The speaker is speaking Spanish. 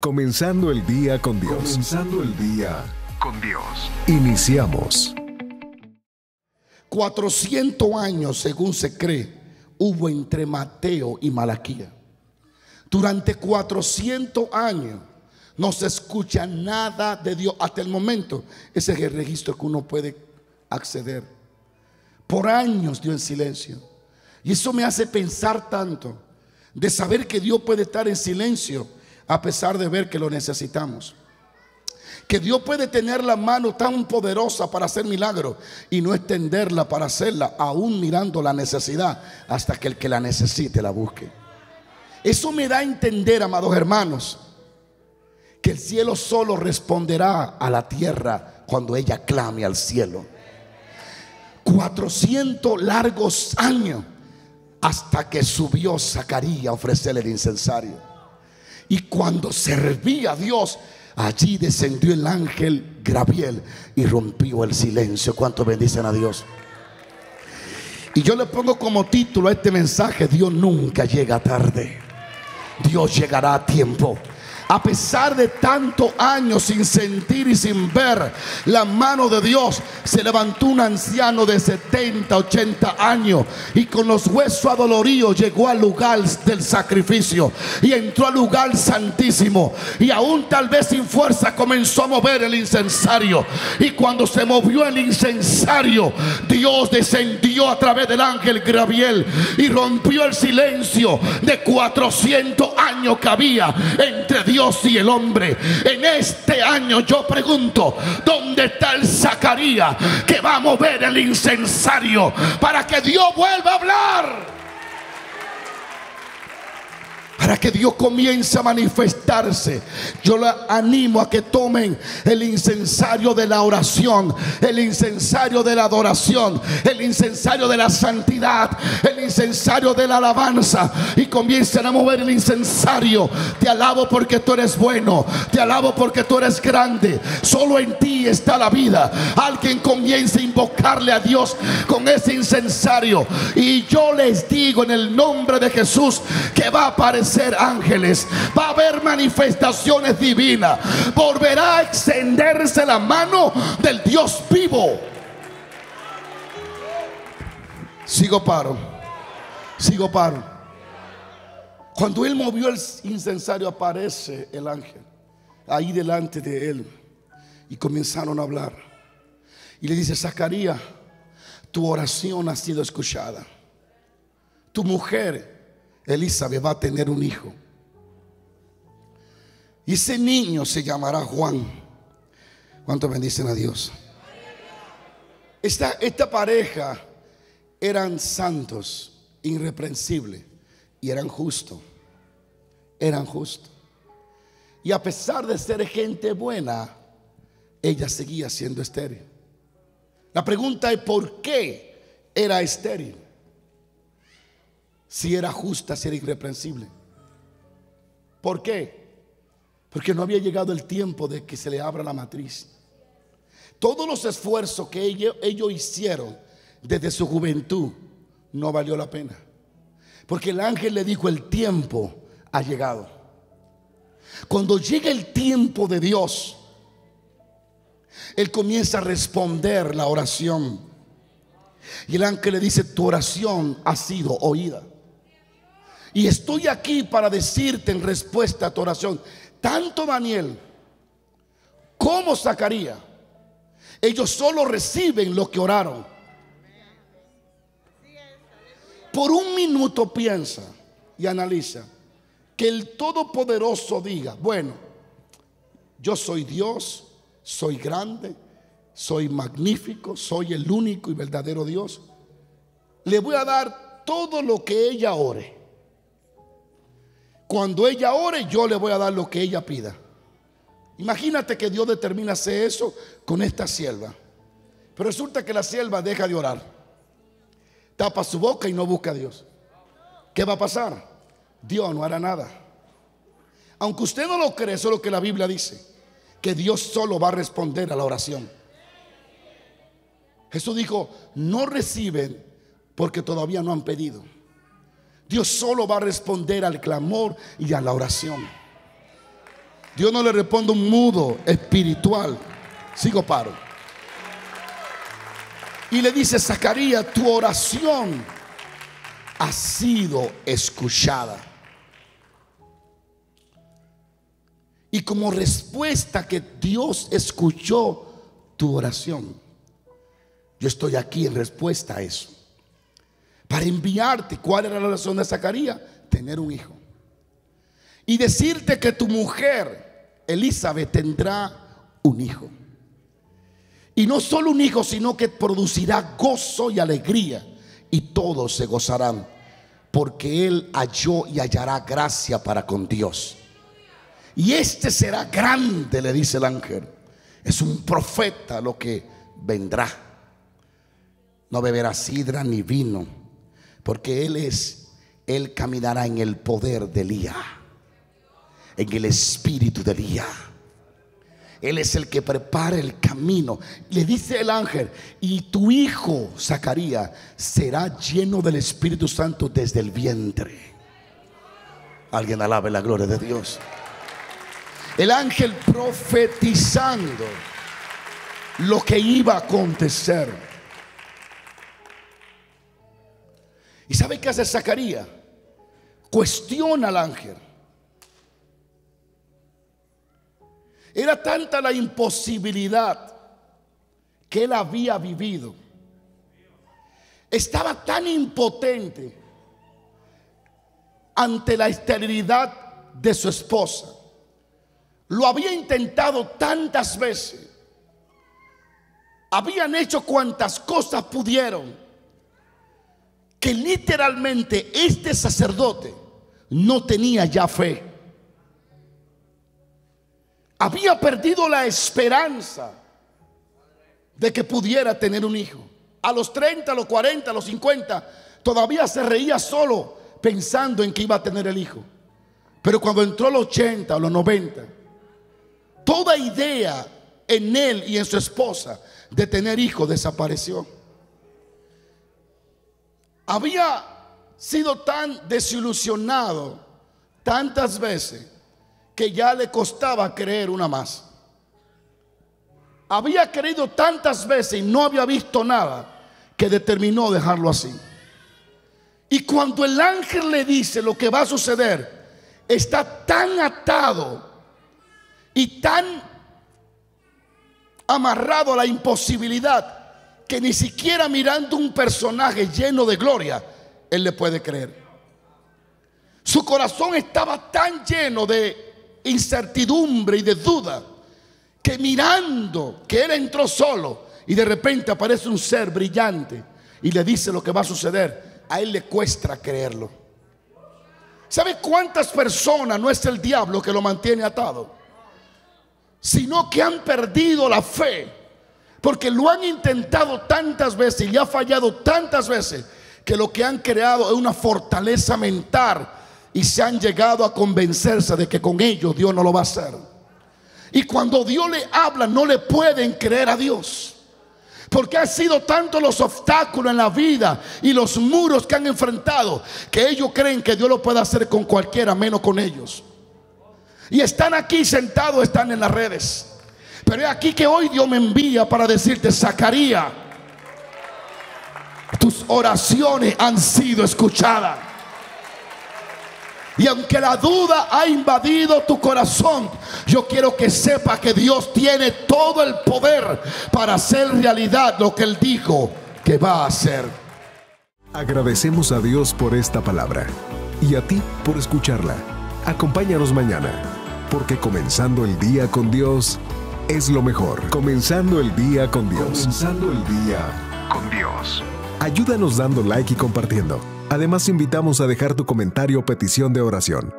Comenzando el día con Dios. Comenzando el día con Dios. Iniciamos. 400 años, según se cree, hubo entre Mateo y Malaquía. Durante 400 años no se escucha nada de Dios hasta el momento. Ese es el registro que uno puede acceder. Por años dio en silencio. Y eso me hace pensar tanto de saber que Dios puede estar en silencio a pesar de ver que lo necesitamos. Que Dios puede tener la mano tan poderosa para hacer milagros y no extenderla para hacerla, aún mirando la necesidad, hasta que el que la necesite la busque. Eso me da a entender, amados hermanos, que el cielo solo responderá a la tierra cuando ella clame al cielo. 400 largos años hasta que subió Zacarías a ofrecerle el incensario. Y cuando servía a Dios, allí descendió el ángel Gabriel y rompió el silencio. ¿Cuánto bendicen a Dios? Y yo le pongo como título a este mensaje, Dios nunca llega tarde. Dios llegará a tiempo. A pesar de tantos años sin sentir y sin ver la mano de Dios, se levantó un anciano de 70, 80 años y con los huesos adoloridos llegó al lugar del sacrificio y entró al lugar santísimo y aún tal vez sin fuerza comenzó a mover el incensario. Y cuando se movió el incensario, Dios descendió a través del ángel Gabriel y rompió el silencio de 400 años que había entre Dios Dios y el hombre. En este año yo pregunto, ¿dónde está el Zacarías que va a mover el incensario para que Dios vuelva a hablar? Para que Dios comience a manifestarse. Yo le animo a que tomen el incensario de la oración, el incensario de la adoración, el incensario de la santidad, el incensario de la alabanza y comiencen a mover el incensario. Te alabo porque tú eres bueno, te alabo porque tú eres grande. Solo en ti está la vida. Alguien comience a invocarle a Dios con ese incensario y yo les digo en el nombre de Jesús que va a aparecer ser ángeles, va a haber manifestaciones divinas, volverá a extenderse la mano del Dios vivo. Sigo paro, sigo paro. Cuando él movió el incensario aparece el ángel ahí delante de él y comenzaron a hablar. Y le dice, Zacarías, tu oración ha sido escuchada. Tu mujer Elizabeth va a tener un hijo. Y ese niño se llamará Juan. ¿Cuánto bendicen a Dios? Esta, esta pareja eran santos, irreprensibles, y eran justos. Eran justos. Y a pesar de ser gente buena, ella seguía siendo estéril. La pregunta es por qué era estéril si era justa, si era irreprensible. ¿Por qué? Porque no había llegado el tiempo de que se le abra la matriz. Todos los esfuerzos que ellos, ellos hicieron desde su juventud no valió la pena. Porque el ángel le dijo, el tiempo ha llegado. Cuando llega el tiempo de Dios, Él comienza a responder la oración. Y el ángel le dice, tu oración ha sido oída. Y estoy aquí para decirte en respuesta a tu oración, tanto Daniel como Zacarías, ellos solo reciben lo que oraron. Por un minuto piensa y analiza que el Todopoderoso diga, bueno, yo soy Dios, soy grande, soy magnífico, soy el único y verdadero Dios. Le voy a dar todo lo que ella ore. Cuando ella ore, yo le voy a dar lo que ella pida. Imagínate que Dios determina hacer eso con esta sierva. Pero resulta que la sierva deja de orar. Tapa su boca y no busca a Dios. ¿Qué va a pasar? Dios no hará nada. Aunque usted no lo cree, eso es lo que la Biblia dice. Que Dios solo va a responder a la oración. Jesús dijo, no reciben porque todavía no han pedido. Dios solo va a responder al clamor y a la oración. Dios no le responde un mudo espiritual. Sigo paro. Y le dice, Zacarías, tu oración ha sido escuchada. Y como respuesta que Dios escuchó tu oración, yo estoy aquí en respuesta a eso. Para enviarte, ¿cuál era la oración de Zacarías? Tener un hijo. Y decirte que tu mujer, Elizabeth, tendrá un hijo. Y no solo un hijo, sino que producirá gozo y alegría. Y todos se gozarán, porque él halló y hallará gracia para con Dios. Y este será grande, le dice el ángel. Es un profeta lo que vendrá. No beberá sidra ni vino, porque él es, él caminará en el poder de Elías, en el espíritu de Elías. Él es el que prepara el camino. Le dice el ángel, y tu hijo, Zacarías, será lleno del Espíritu Santo desde el vientre. Alguien alabe la gloria de Dios. El ángel profetizando lo que iba a acontecer. ¿Y sabe qué hace Zacarías? Cuestiona al ángel. Era tanta la imposibilidad que él había vivido. Estaba tan impotente ante la esterilidad de su esposa. Lo había intentado tantas veces. Habían hecho cuantas cosas pudieron. Que literalmente este sacerdote no tenía ya fe había perdido la esperanza de que pudiera tener un hijo. A los 30, a los 40, a los 50, todavía se reía solo pensando en que iba a tener el hijo. Pero cuando entró los 80, a los 90, toda idea en él y en su esposa de tener hijo desapareció. Había sido tan desilusionado tantas veces que ya le costaba creer una más. Había creído tantas veces y no había visto nada que determinó dejarlo así. Y cuando el ángel le dice lo que va a suceder, está tan atado y tan amarrado a la imposibilidad que ni siquiera mirando un personaje lleno de gloria, él le puede creer. Su corazón estaba tan lleno de incertidumbre y de duda, que mirando que él entró solo y de repente aparece un ser brillante y le dice lo que va a suceder, a él le cuesta creerlo. ¿Sabe cuántas personas no es el diablo que lo mantiene atado? Sino que han perdido la fe. Porque lo han intentado tantas veces y le ha fallado tantas veces que lo que han creado es una fortaleza mental y se han llegado a convencerse de que con ellos Dios no lo va a hacer. Y cuando Dios le habla, no le pueden creer a Dios. Porque han sido tantos los obstáculos en la vida y los muros que han enfrentado que ellos creen que Dios lo puede hacer con cualquiera, menos con ellos. Y están aquí sentados, están en las redes. Pero es aquí que hoy Dios me envía para decirte, Zacarías, tus oraciones han sido escuchadas. Y aunque la duda ha invadido tu corazón, yo quiero que sepa que Dios tiene todo el poder para hacer realidad lo que Él dijo que va a hacer. Agradecemos a Dios por esta palabra y a ti por escucharla. Acompáñanos mañana, porque comenzando el día con Dios es lo mejor. Comenzando el día con Dios. Comenzando el día con Dios. Ayúdanos dando like y compartiendo. Además, invitamos a dejar tu comentario o petición de oración.